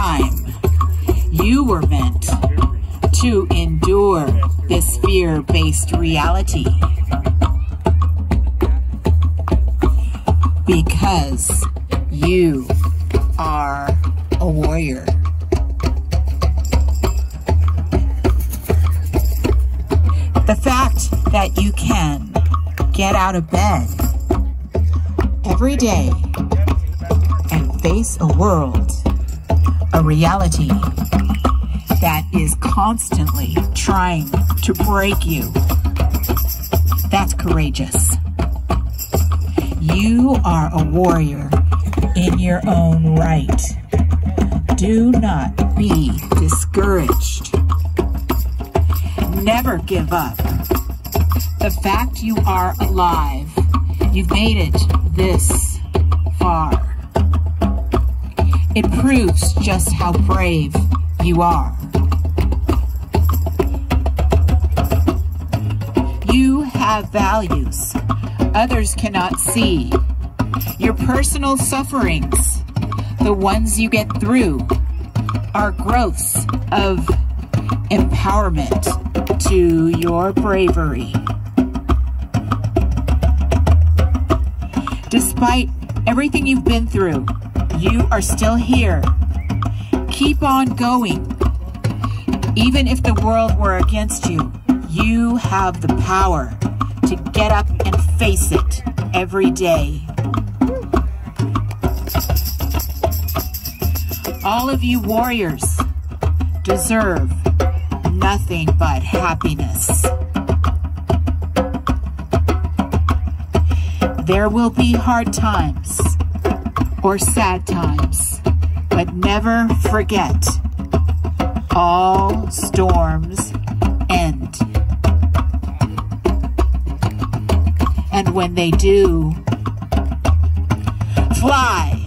time, you were meant to endure this fear-based reality. Because you are a warrior. The fact that you can get out of bed every day and face a world, a reality that is constantly trying to break you. That's courageous. You are a warrior in your own right. Do not be discouraged. Never give up. The fact you are alive, you've made it this far. It proves just how brave you are. You have values others cannot see. Your personal sufferings, the ones you get through, are growths of empowerment to your bravery. Despite everything you've been through, you are still here. Keep on going. Even if the world were against you, you have the power to get up and face it every day. All of you warriors deserve nothing but happiness. There will be hard times or sad times, but never forget all storms end. And when they do, fly